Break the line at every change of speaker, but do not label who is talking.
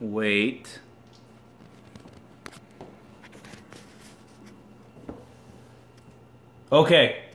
Wait. Okay.